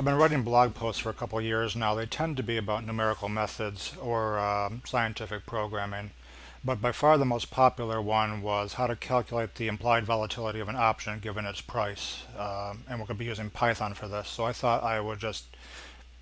I've been writing blog posts for a couple years now. They tend to be about numerical methods or uh, scientific programming. But by far the most popular one was how to calculate the implied volatility of an option given its price. Um, and we're going to be using Python for this. So I thought I would just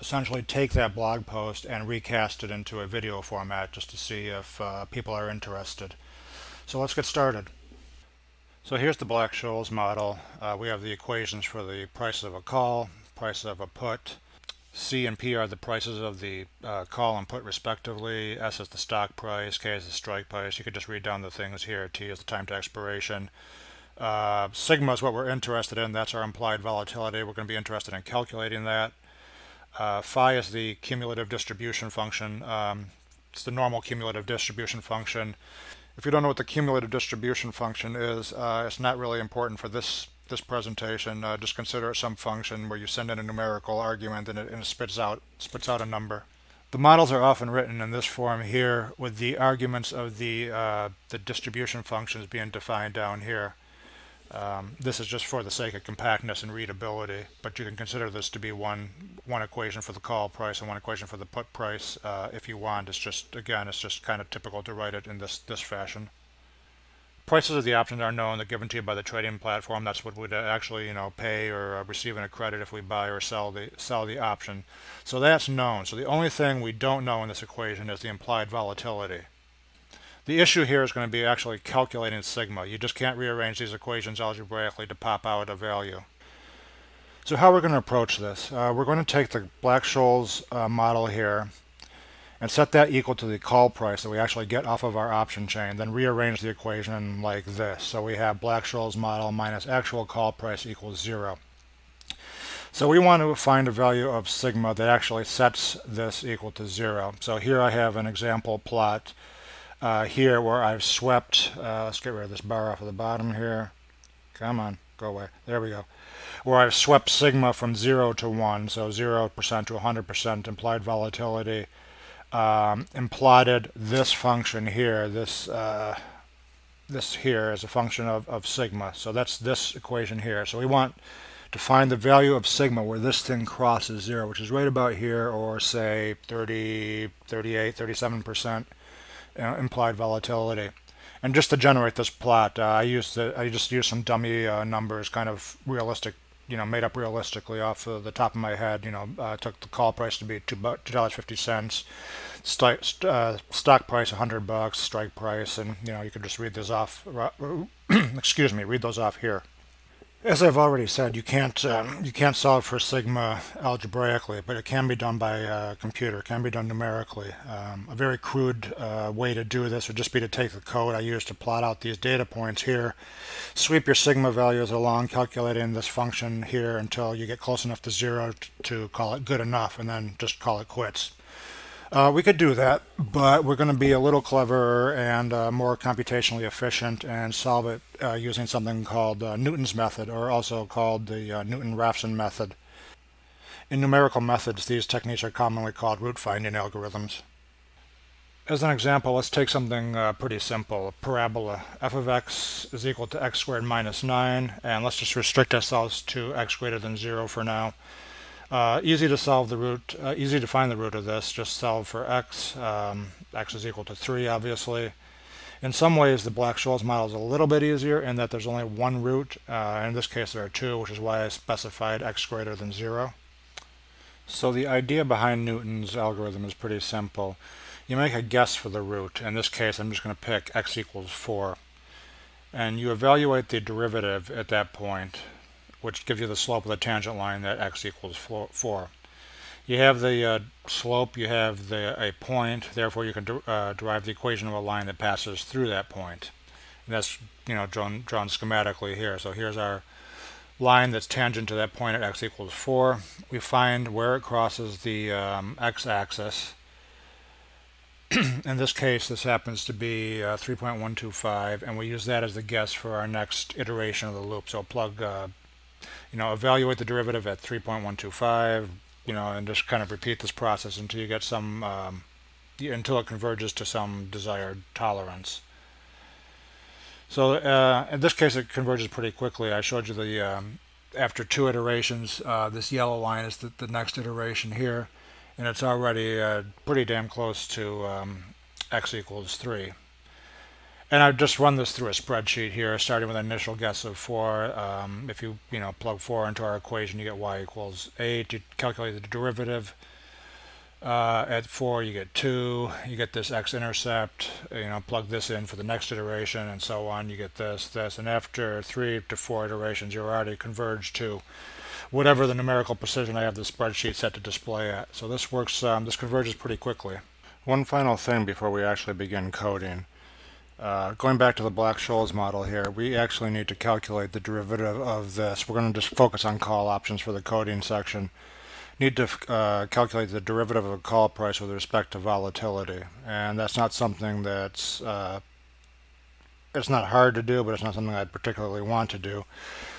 essentially take that blog post and recast it into a video format just to see if uh, people are interested. So let's get started. So here's the Black-Scholes model. Uh, we have the equations for the price of a call, price of a put. C and P are the prices of the uh, call and put respectively. S is the stock price, K is the strike price. You could just read down the things here. T is the time to expiration. Uh, sigma is what we're interested in. That's our implied volatility. We're going to be interested in calculating that. Uh, phi is the cumulative distribution function. Um, it's the normal cumulative distribution function. If you don't know what the cumulative distribution function is, uh, it's not really important for this this presentation. Uh, just consider it some function where you send in a numerical argument and it, and it spits out spits out a number. The models are often written in this form here with the arguments of the uh, the distribution functions being defined down here. Um, this is just for the sake of compactness and readability, but you can consider this to be one one equation for the call price and one equation for the put price uh, if you want. It's just, again, it's just kind of typical to write it in this, this fashion. Prices of the options are known. They're given to you by the trading platform. That's what we'd actually, you know, pay or uh, receive in a credit if we buy or sell the sell the option. So that's known. So the only thing we don't know in this equation is the implied volatility. The issue here is going to be actually calculating sigma. You just can't rearrange these equations algebraically to pop out a value. So how we're going to approach this, uh, we're going to take the Black-Scholes uh, model here and set that equal to the call price that we actually get off of our option chain, then rearrange the equation like this. So we have Black-Scholes model minus actual call price equals zero. So we want to find a value of sigma that actually sets this equal to zero. So here I have an example plot uh, here where I've swept, uh, let's get rid of this bar off of the bottom here. Come on, go away. There we go. Where I've swept sigma from 0 to 1, so 0% to 100% implied volatility, um, and plotted this function here, this uh, this here as a function of, of sigma. So that's this equation here. So we want to find the value of sigma where this thing crosses 0, which is right about here, or say 30, 38, 37% uh, implied volatility. And just to generate this plot, uh, I used I just used some dummy uh, numbers, kind of realistic, you know, made up realistically off of the top of my head. You know, uh, took the call price to be two dollars fifty cents, st uh, stock price hundred bucks, strike price, and you know, you could just read this off. excuse me, read those off here. As I've already said, you can't um, you can't solve for sigma algebraically, but it can be done by a computer. It can be done numerically. Um, a very crude uh, way to do this would just be to take the code I use to plot out these data points here, sweep your sigma values along, calculating this function here until you get close enough to zero to call it good enough, and then just call it quits. Uh, we could do that, but we're going to be a little cleverer and uh, more computationally efficient and solve it uh, using something called uh, Newton's method, or also called the uh, Newton-Raphson method. In numerical methods, these techniques are commonly called root-finding algorithms. As an example, let's take something uh, pretty simple, a parabola. f of x is equal to x squared minus 9, and let's just restrict ourselves to x greater than 0 for now. Uh, easy to solve the root, uh, easy to find the root of this, just solve for x. Um, x is equal to 3, obviously. In some ways, the Black-Scholes model is a little bit easier in that there's only one root. Uh, in this case, there are two, which is why I specified x greater than 0. So the idea behind Newton's algorithm is pretty simple. You make a guess for the root. In this case, I'm just going to pick x equals 4. And you evaluate the derivative at that point which gives you the slope of the tangent line that x equals 4. You have the uh, slope, you have the a point, therefore you can de uh, derive the equation of a line that passes through that point. And that's you know drawn, drawn schematically here. So here's our line that's tangent to that point at x equals 4. We find where it crosses the um, x-axis. In this case, this happens to be uh, 3.125, and we use that as the guess for our next iteration of the loop. So plug uh, you know, evaluate the derivative at 3.125, you know, and just kind of repeat this process until you get some, um, until it converges to some desired tolerance. So uh, in this case, it converges pretty quickly. I showed you the um, after two iterations, uh, this yellow line is the, the, next iteration here, and it's already uh, pretty damn close to um, x equals 3. And I've just run this through a spreadsheet here, starting with an initial guess of 4. Um, if you, you know, plug 4 into our equation, you get y equals 8. You calculate the derivative. Uh, at 4, you get 2. You get this x-intercept. You know, plug this in for the next iteration, and so on. You get this, this. And after 3 to 4 iterations, you're already converged to whatever the numerical precision I have the spreadsheet set to display at. So this works, um, this converges pretty quickly. One final thing before we actually begin coding. Uh, going back to the Black-Scholes model here, we actually need to calculate the derivative of this. We're going to just focus on call options for the coding section. Need to uh, calculate the derivative of a call price with respect to volatility. And that's not something that's, uh, it's not hard to do, but it's not something I particularly want to do.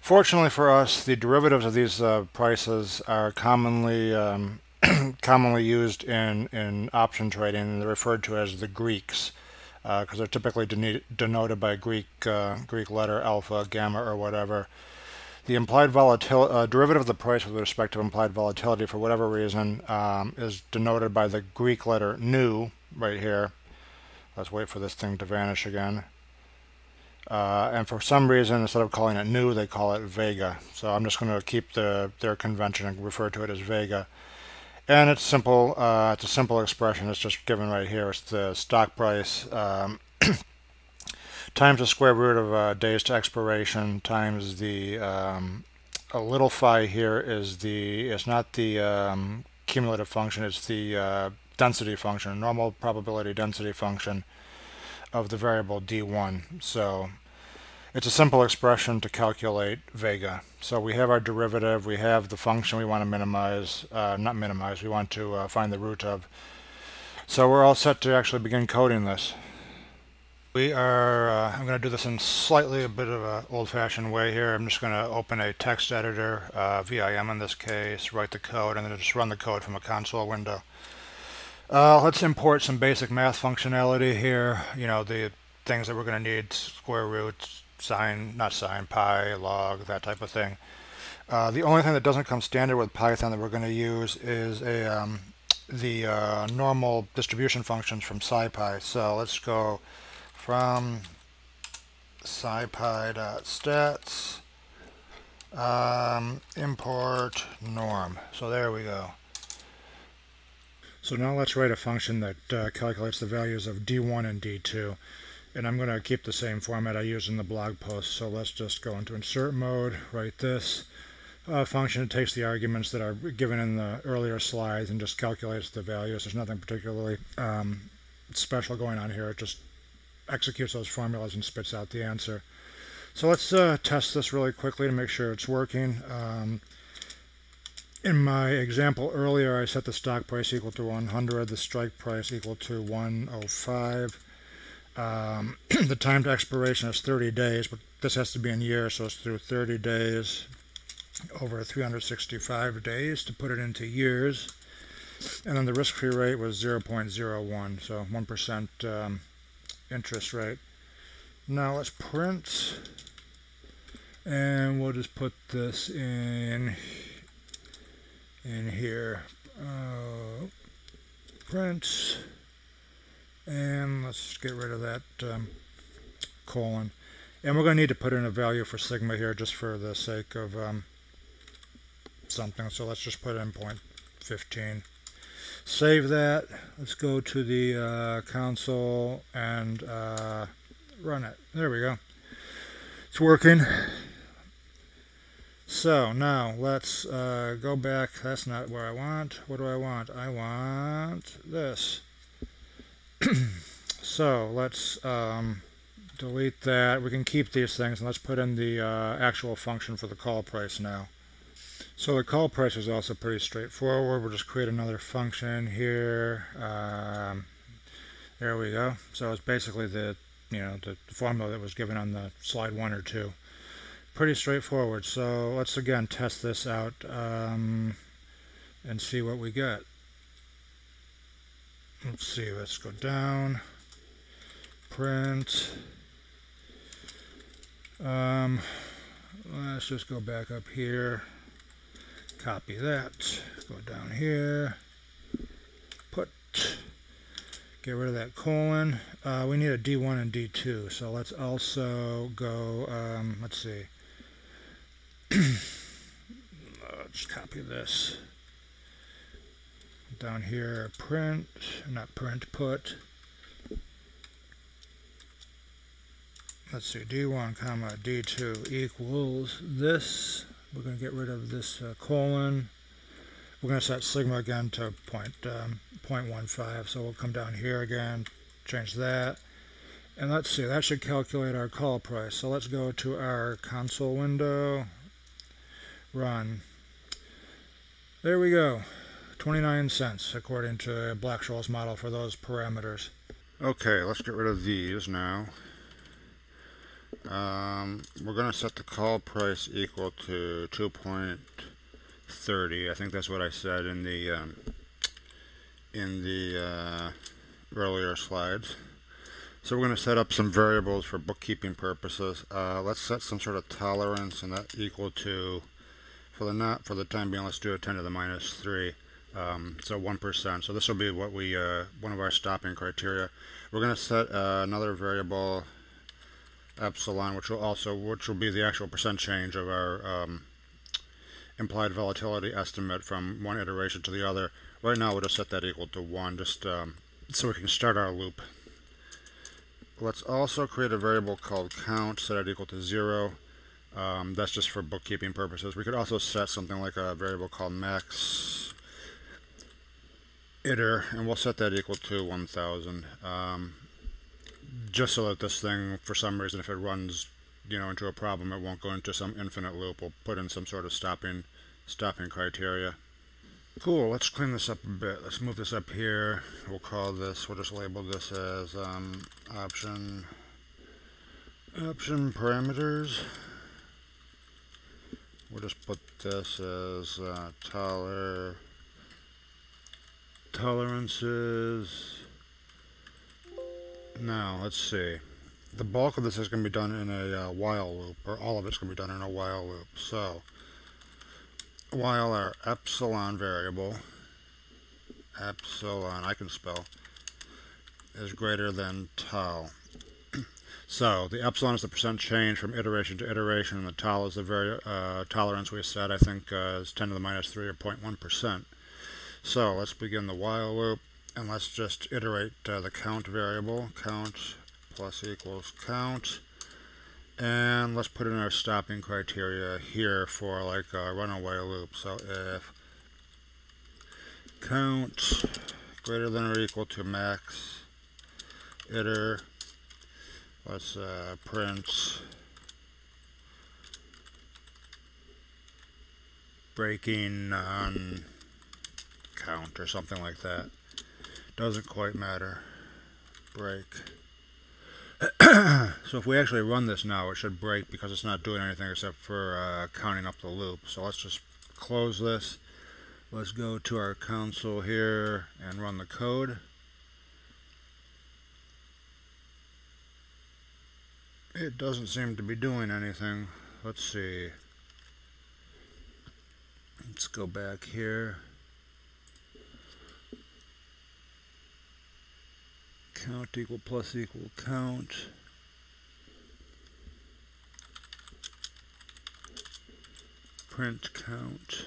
Fortunately for us, the derivatives of these uh, prices are commonly um, commonly used in, in option trading, they're referred to as the Greeks because uh, they're typically denoted by Greek uh, Greek letter alpha, gamma, or whatever. The implied volatility uh, derivative of the price with respect to implied volatility, for whatever reason, um, is denoted by the Greek letter nu right here. Let's wait for this thing to vanish again. Uh, and for some reason, instead of calling it nu, they call it vega. So I'm just going to keep the their convention and refer to it as vega. And it's simple. Uh, it's a simple expression. It's just given right here. It's the stock price um, times the square root of uh, days to expiration times the um, a little phi here is the it's not the um, cumulative function. It's the uh, density function, normal probability density function of the variable d1. So it's a simple expression to calculate vega. So we have our derivative, we have the function we want to minimize, uh, not minimize, we want to uh, find the root of. So we're all set to actually begin coding this. We are, uh, I'm going to do this in slightly a bit of an old-fashioned way here. I'm just going to open a text editor, uh, VIM in this case, write the code, and then just run the code from a console window. Uh, let's import some basic math functionality here. You know, the things that we're going to need, square roots, sine, not sine, pi, log, that type of thing. Uh, the only thing that doesn't come standard with Python that we're going to use is a um, the uh, normal distribution functions from SciPy. So let's go from scipy.stats um, import norm. So there we go. So now let's write a function that uh, calculates the values of D1 and D2 and I'm going to keep the same format I use in the blog post. So let's just go into insert mode, write this uh, function. It takes the arguments that are given in the earlier slides and just calculates the values. There's nothing particularly um, special going on here. It just executes those formulas and spits out the answer. So let's uh, test this really quickly to make sure it's working. Um, in my example earlier, I set the stock price equal to 100, the strike price equal to 105. Um, the time to expiration is 30 days, but this has to be in years, so it's through 30 days over 365 days to put it into years. And then the risk-free rate was 0.01, so 1% um, interest rate. Now let's print, and we'll just put this in in here. Uh, print and let's get rid of that um, colon. And we're going to need to put in a value for sigma here just for the sake of um, something. So let's just put in 0.15. Save that. Let's go to the uh, console and uh, run it. There we go. It's working. So now let's uh, go back. That's not where I want. What do I want? I want this. so let's um, delete that. We can keep these things and let's put in the uh, actual function for the call price now. So the call price is also pretty straightforward. We'll just create another function here. Um, there we go. So it's basically the you know the, formula that was given on the slide one or two. Pretty straightforward. So let's again test this out um, and see what we get let's see, let's go down, print, um, let's just go back up here, copy that, go down here, put, get rid of that colon. Uh, we need a D1 and D2, so let's also go, um, let's see, let's copy this. Down here, print, not print, put, let's see, d1 comma d2 equals this. We're going to get rid of this uh, colon. We're going to set sigma again to point, um, 0.15. So we'll come down here again, change that. And let's see, that should calculate our call price. So let's go to our console window, run. There we go, 29 cents according to Black-Scholes model for those parameters. Okay, let's get rid of these now. Um, we're going to set the call price equal to 2.30. I think that's what I said in the um, in the uh, earlier slides. So we're going to set up some variables for bookkeeping purposes. Uh, let's set some sort of tolerance, and that equal to for the not for the time being. Let's do a 10 to the minus three. Um, so one percent. So this will be what we uh, one of our stopping criteria. We're going to set uh, another variable epsilon, which will also which will be the actual percent change of our um, implied volatility estimate from one iteration to the other. Right now, we'll just set that equal to one, just um, so we can start our loop. Let's also create a variable called count, set it equal to zero. Um, that's just for bookkeeping purposes. We could also set something like a variable called max iter, and we'll set that equal to 1000. Um, just so that this thing, for some reason, if it runs, you know, into a problem, it won't go into some infinite loop. We'll put in some sort of stopping, stopping criteria. Cool, let's clean this up a bit. Let's move this up here. We'll call this, we'll just label this as um, option, option parameters. We'll just put this as uh, toler, tolerances, now, let's see. The bulk of this is going to be done in a uh, while loop, or all of it's going to be done in a while loop. So, while our epsilon variable, epsilon, I can spell, is greater than tau. so, the epsilon is the percent change from iteration to iteration, and the tau is the very uh, tolerance we set, I think, uh, is 10 to the minus 3 or 0.1%. So, let's begin the while loop and let's just iterate uh, the count variable count plus equals count. And let's put in our stopping criteria here for like a runaway loop. So if count greater than or equal to max iter let's uh, print breaking on count or something like that doesn't quite matter. Break. so if we actually run this now, it should break because it's not doing anything except for uh, counting up the loop. So let's just close this. Let's go to our console here and run the code. It doesn't seem to be doing anything. Let's see. Let's go back here. Count equal plus equal count. Print count.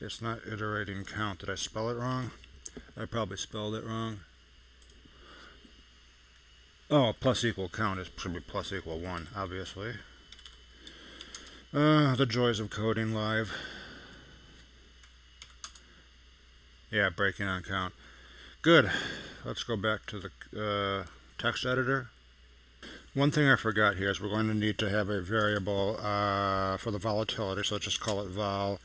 It's not iterating count. Did I spell it wrong? I probably spelled it wrong. Oh, plus equal count is should be plus equal 1, obviously. Uh, the joys of coding live. Yeah, breaking on count. Good. Let's go back to the uh, text editor. One thing I forgot here is we're going to need to have a variable uh, for the volatility, so let's just call it vol.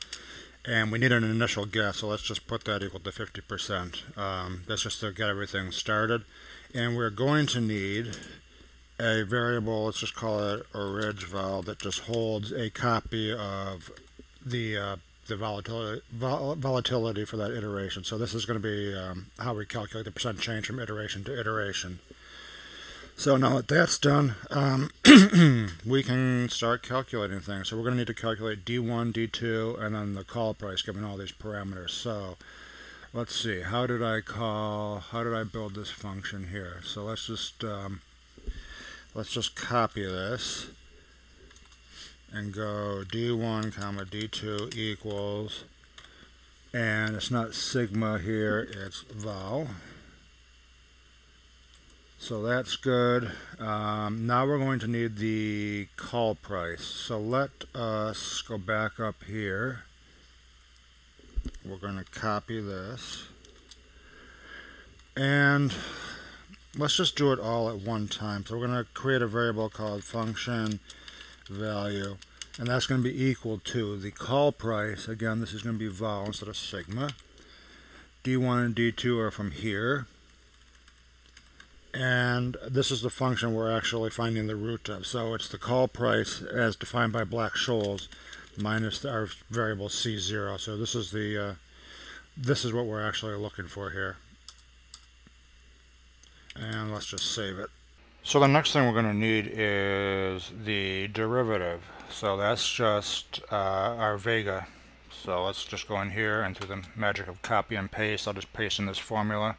And we need an initial guess, so let's just put that equal to 50%. Um, that's just to get everything started. And we're going to need a variable, let's just call it orig vol, that just holds a copy of the uh, the volatility, vol volatility for that iteration. So this is going to be um, how we calculate the percent change from iteration to iteration. So now that that's done, um, we can start calculating things. So we're going to need to calculate D1, D2, and then the call price given all these parameters. So let's see, how did I call, how did I build this function here? So let's just, um, let's just copy this and go D1 comma D2 equals, and it's not sigma here, it's val. So that's good. Um, now we're going to need the call price. So let us go back up here. We're going to copy this. And let's just do it all at one time. So we're going to create a variable called function value. And that's going to be equal to the call price. Again, this is going to be val instead of sigma. D1 and D2 are from here and this is the function we're actually finding the root of. So it's the call price as defined by Black-Scholes minus our variable C0. So this is the uh, this is what we're actually looking for here. And let's just save it. So the next thing we're going to need is the derivative. So that's just uh, our Vega. So let's just go in here and through the magic of copy and paste, I'll just paste in this formula.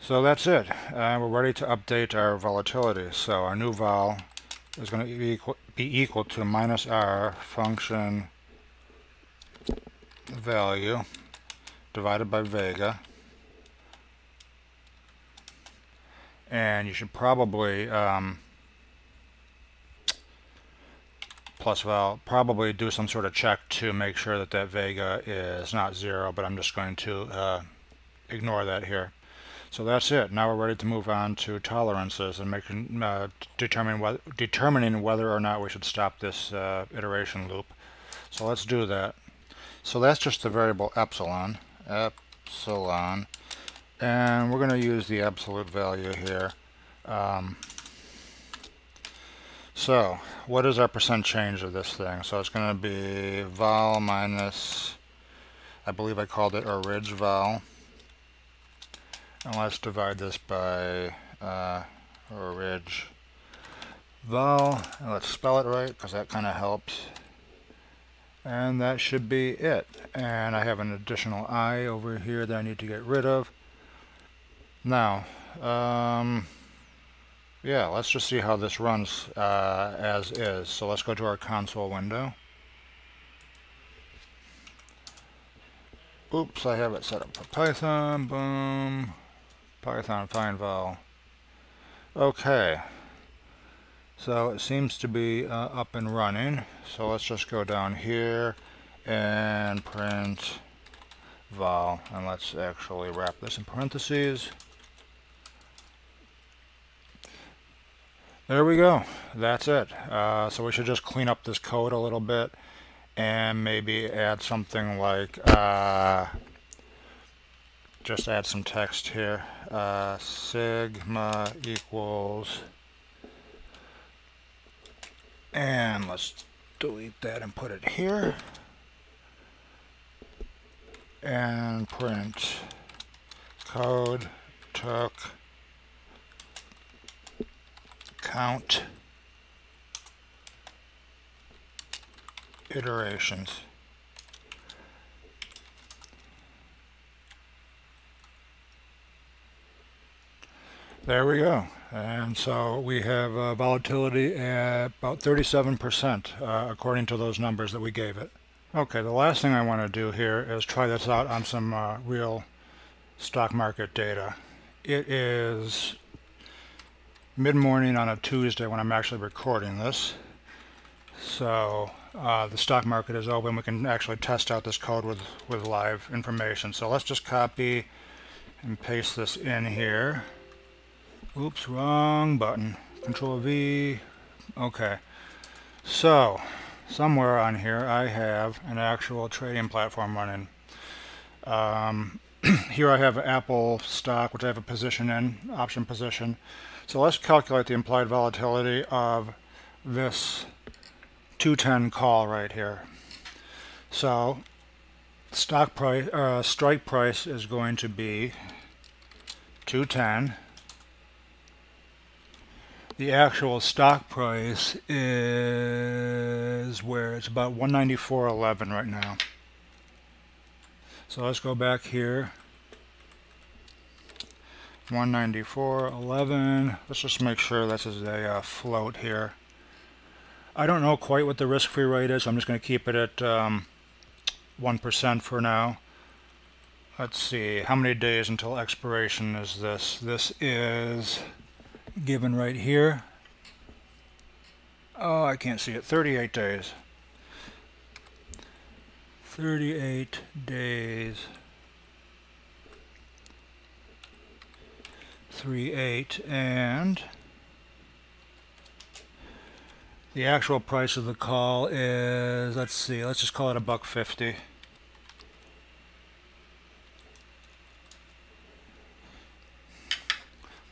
So that's it. Uh, we're ready to update our volatility. So our new vol is going to be equal, be equal to minus r function value divided by vega. And you should probably um, plus val probably do some sort of check to make sure that that vega is not zero, but I'm just going to uh, ignore that here. So that's it. Now we're ready to move on to tolerances and making uh, determine what, determining whether or not we should stop this uh, iteration loop. So let's do that. So that's just the variable epsilon, epsilon, and we're going to use the absolute value here. Um, so what is our percent change of this thing? So it's going to be val minus, I believe I called it orig val and let's divide this by uh, orig val. And let's spell it right because that kind of helps. And that should be it. And I have an additional i over here that I need to get rid of. Now, um, yeah, let's just see how this runs uh, as is. So let's go to our console window. Oops, I have it set up for Python. Boom. Python find val. Okay. So it seems to be uh, up and running. So let's just go down here and print val. And let's actually wrap this in parentheses. There we go. That's it. Uh, so we should just clean up this code a little bit and maybe add something like uh, just add some text here. Uh, sigma equals, and let's delete that and put it here. And print code took count iterations. There we go. And so we have uh, volatility at about 37% uh, according to those numbers that we gave it. Okay, the last thing I want to do here is try this out on some uh, real stock market data. It is mid-morning on a Tuesday when I'm actually recording this. So uh, the stock market is open. We can actually test out this code with, with live information. So let's just copy and paste this in here. Oops, wrong button. Control V. Okay. So, somewhere on here I have an actual trading platform running. Um, here I have Apple stock, which I have a position in, option position. So let's calculate the implied volatility of this 210 call right here. So stock price, uh, strike price is going to be 210 the actual stock price is where it's about 194.11 right now. So let's go back here. 194, 11. Let's just make sure this is a uh, float here. I don't know quite what the risk-free rate is. I'm just going to keep it at um, 1% for now. Let's see, how many days until expiration is this? This is given right here. Oh, I can't see it. 38 days. 38 days. 3 8 and the actual price of the call is let's see let's just call it a buck 50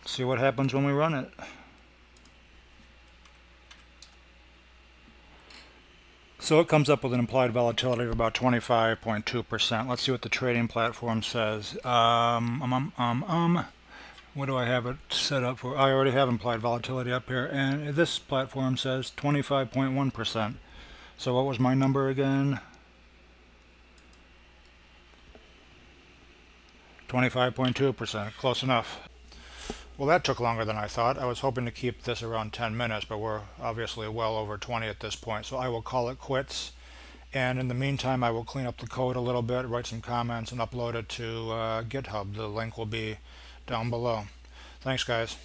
see what happens when we run it. So it comes up with an implied volatility of about 25.2%. Let's see what the trading platform says. Um, um, um, um, um, what do I have it set up for? I already have implied volatility up here, and this platform says 25.1%. So what was my number again? 25.2%, close enough. Well, that took longer than I thought. I was hoping to keep this around 10 minutes, but we're obviously well over 20 at this point, so I will call it quits. And in the meantime, I will clean up the code a little bit, write some comments, and upload it to uh, GitHub. The link will be down below. Thanks, guys.